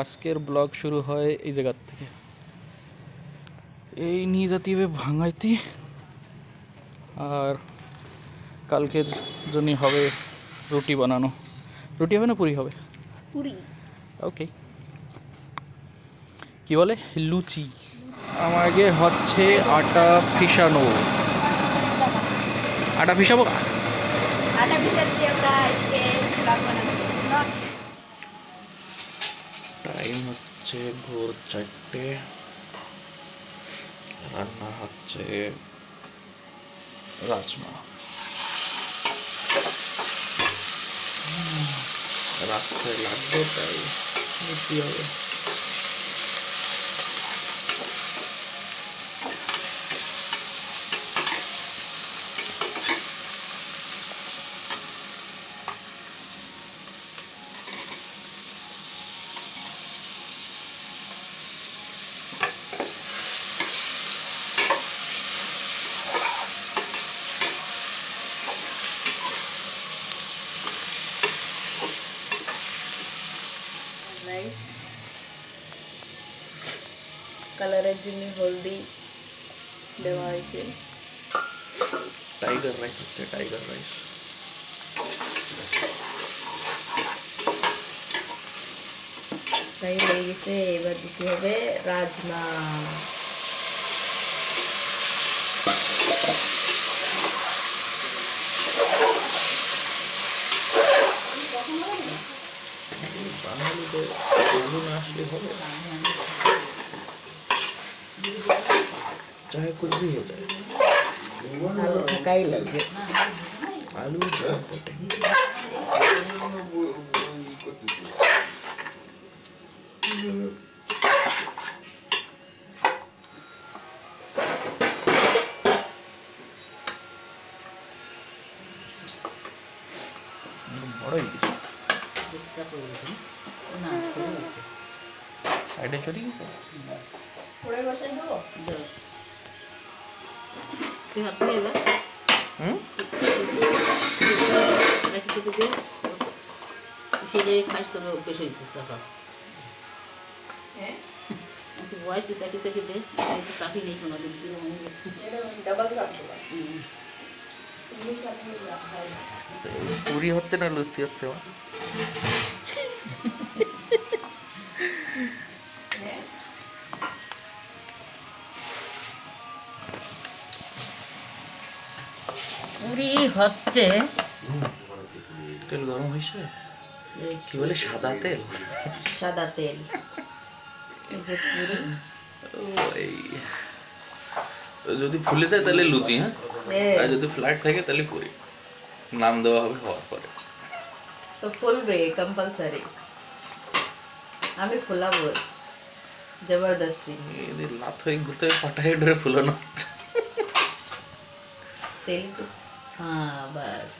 আজকের ব্লগ শুরু হয় এই জায়গার থেকে। এই নিয়ে যেতে হবে ভাঙাইতে। আর কালকের জন্য হবে রুটি বানানো। রুটি হবে না পুরি হবে? পুরি। ওকে কি বলে? লুচি। আমাকে হচ্ছে আটা ফিসানো। আটা ফিসাবো? আটা ভিজাচ্ছি আমরা আজকে। ব্লগ বানাবো লঞ্চ টাইম হচ্ছে ভোর চারটে রান্না হচ্ছে রাজমা। রাত্রে লাগবে তাই লুচি হবে। রাইস কালারের জন্য হলদি দেওয়া হয়েছে টাইগার রাইস হচ্ছে টাইগার রাইস তাই হয়ে গেছে এবার দিতে হবে রাজমা বাঙালিদের আলু না আসলে হবে चाहे कुछ भी हो जाए আলু থাকাই লাগবে आलू is সাইডে চলে গেছে? পরে বসাই দেবো হুম? সেটাই খাস তো বেশ হয়েছে সাফা হ্যাঁ? আচ্ছা বয় পিসা পিসা খেতে কাঠি নেই কোনো দিন কিরম গেছে ডাবল কাটবো হুম। পুরি হচ্ছে না লুচি হচ্ছে পুরি হচ্ছে তেল গরম হয়েছে? কি বলে সাদা তেল? সাদা তেল। যদি ফুলে যায় তাহলে লুচি হ্যাঁ? আর যদি ফ্ল্যাট থাকে তাহলে পুরি। নাম দেওয়া হবে হওয়ার পরে। তো ফুলবে কম্পালসারি আমি ফুলাবো। জবরদস্তি। এদের লাত হয়ে ঘুরতে পাটায় ধরে ফুলানো তেল তো হ্যাঁ বাস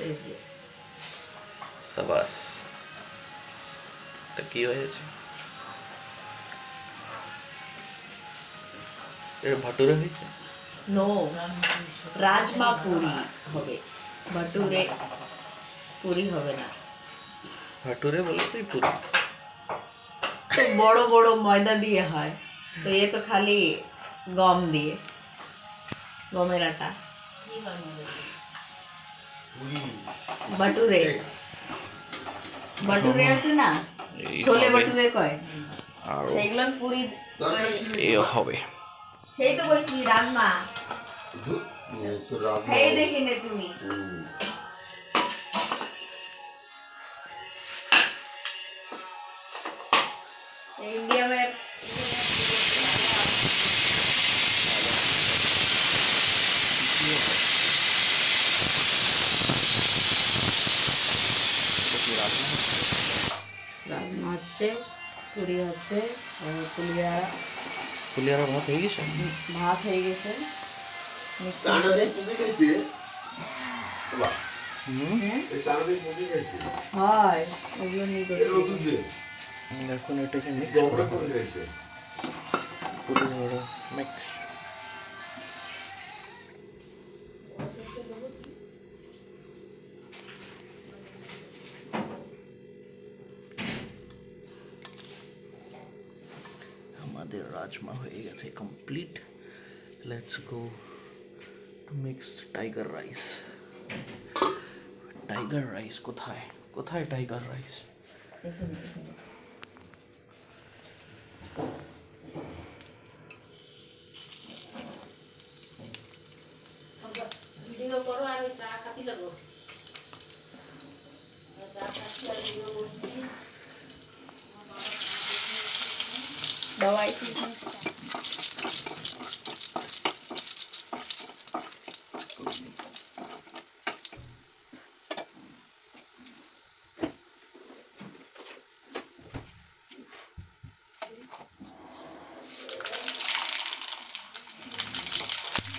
এই যে সাবাস তা কি হয়েছে এটা ভাটুরে হয়েছে নো রাজমা পুরি হবে ভটুরে পুরি হবে না। ভাটুরে বলে তুই পুরি। তো বড় বড় ময়দা দিয়ে হয়। তো এ তো খালি গম দিয়ে। গমের আটা। বাটুরে। বাটুরে আছে না? ছোলে বাটুরে কয়? আর সেইগুলো পুরি এ হবে। সেই তো বলছি রাজমা। এই দেখি নে তুমি। হচ্ছে পুলিয়ারা। পুলিয়া পুলিয়ারা ভাত হয়ে গেছে? ভাত হয়ে গেছে। হ্যাঁ? হয় এখন এটাকে মিক্স করে পুরি মিক্স আমাদের রাজমা হয়ে গেছে complete let's go to mix tiger rice tiger rice কোথায় কোথায় টাইগার রাইস এখানে, এখানে। ভিডিও করো আর ওই চা খাতি লাগো চা খাচ্ছি আর आई थी इसमें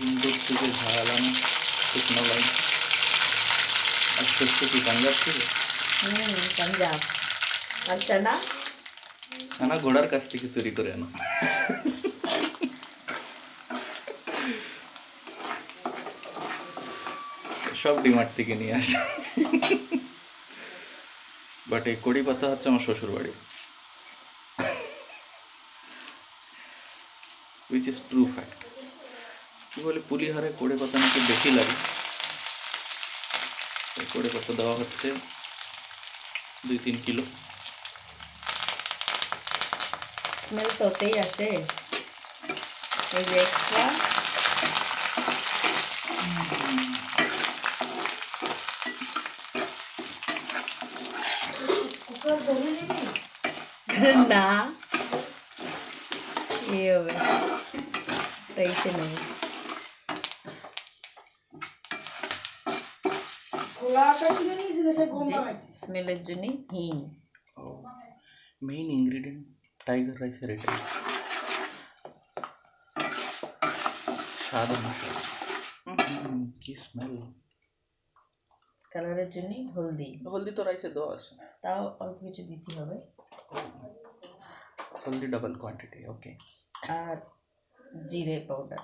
मिक्सी के झाला में कितना भाई अच्छे अच्छे की पंजाब की पंजाब और चना খানা ঘোড়ার কাছ থেকে চুরি করে আনো সব ডিমার্ট থেকে নিয়ে আসে বাট এই কড়ি পাতা হচ্ছে আমার শ্বশুর বাড়ি উইচ ইজ ট্রু ফ্যাক্ট কি বলে পুলিহারে কড়ি পাতা নাকি বেশি লাগে? কড়ি পাতা দেওয়া হচ্ছে দুই তিন কিলো। স্মেল তো ওতেই আসে এই যে এক্সট্রা না এই হবে এইতে নেই স্মেলের জন্য হিং মেইন ইনগ্রিডিয়েন্ট টাইগার রাইসের এটাই স্বাদ অনুসারে হুম, কি স্মেল কালারের জন্য হলদি হলদি তো রাইসে দেওয়া আছে তাও অল্প কিছু দিতে হবে হলদি ডাবল কোয়ান্টিটি ওকে আর জিরে পাউডার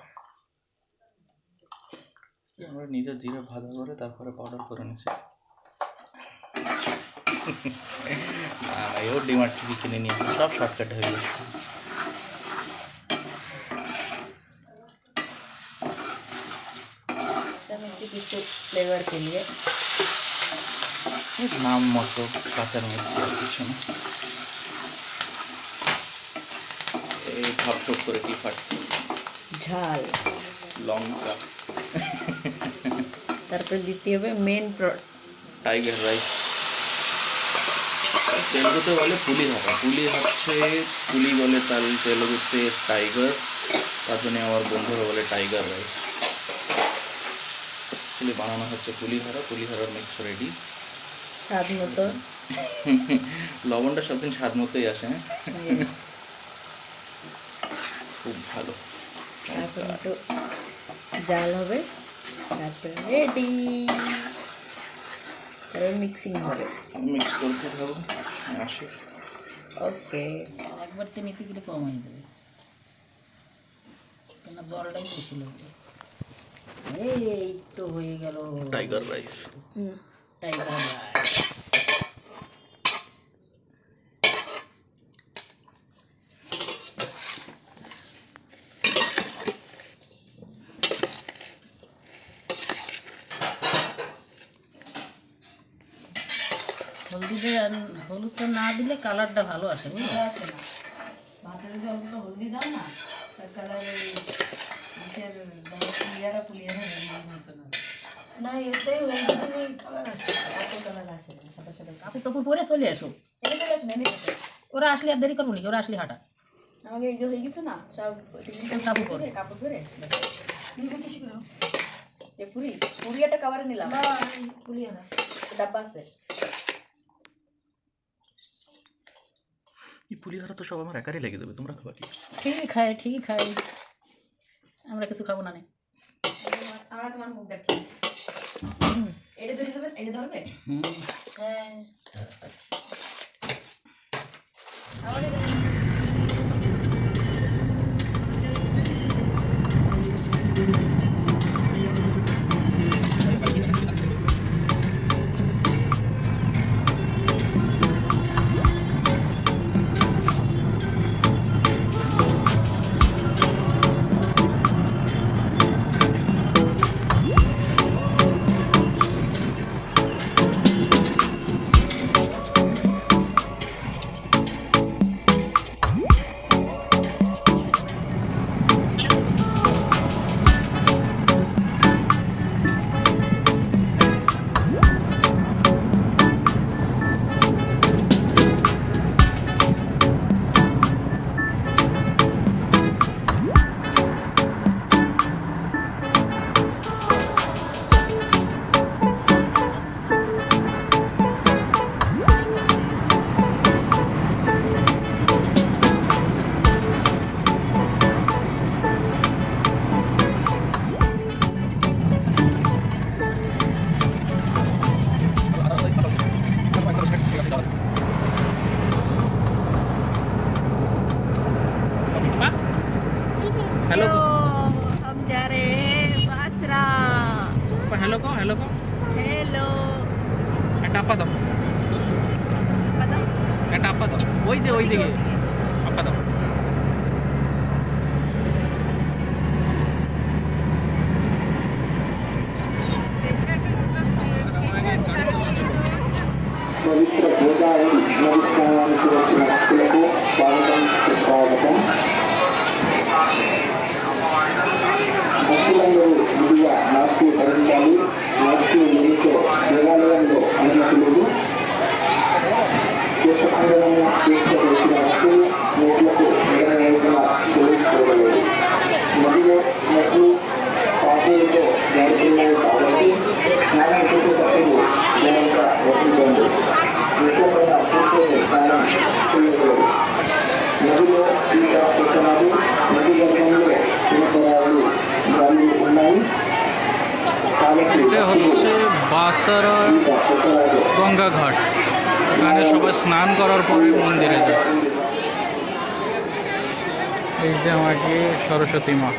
আমরা নিজের জিরে ভাজা করে তারপরে পাউডার করে নিছি না ভাই ও ডিমার্ট থেকে কিনে নিয়ে সব শর্টকাট হয়ে গেছে। কিছু ফ্লেভার নিয়ে নাম মতো কাঁচার মধ্যে কিছু না। এই ভাপ টপ করে কি ফাটছে ঝাল। লঙ্কা। তারপর দ্বিতীয় হবে মেন টাইগার রাইস তেলুগুতে বলে পুলি হাতা পুলি হচ্ছে পুলি বলে তাল তেলুগুতে টাইগার তার জন্য আমার বন্ধুরা বলে টাইগার রাইস অ্যাকচুয়ালি বানানো হচ্ছে পুলিহারা পুলিহারার মিক্স রেডি স্বাদ মতো। লবণটা সবদিন স্বাদ মতোই আসে হ্যাঁ? খুব ভালো। জাল হবে তারপরে রেডি মিক্সিং হবে। মিক্স করতে আসে ওকে একবার তো নিতে গেলে কম হয়ে যাবে কেন জলটাই বেশি লাগবে এই তো হয়ে গেল। টাইগার রাইস টাইগার রাইস হলদিটা হলুদটা না দিলে কালারটা ভালো আসে বুঝলে? আসে না। ভাতে যদি অল্প হলদি দাও না তার কালার পুলিয়ারা না। না এতে হলদি কালার আসে কালার আসে সাদা সাদা কাপড়। টাপড় পরে চলে এসো। চলে আসবে। ওরা আসলে আর দেরি করব নাকি? ওরা আসলে হাঁটা। আমাকে এই যে হয়ে গেছে না সব কাপড় পরে। কাপড় পরে পুরি পুরি একটা কভারে নিলাম। পুরি না। ডাব্বা আছে। এই পুলিহারা তো সব আমার একারই লেগে দেবে তোমরা খাবা কি? ঠিকই খায় ঠিকই খায় আমরা কিছু খাব না নে। আমরা তোমার মুখ দেখি। এটা ধরে দেবে এটা ধরবে? হুম। হ্যাঁ হ্যালো হ্যালো একটা আপা দাও একটা আপা দাও ওই যে ওই দিকে বাসরর গঙ্গা ঘাট এখানে সবাই স্নান করার পরে মন্দিরে যায়। এই যে আমাকে সরস্বতী মা।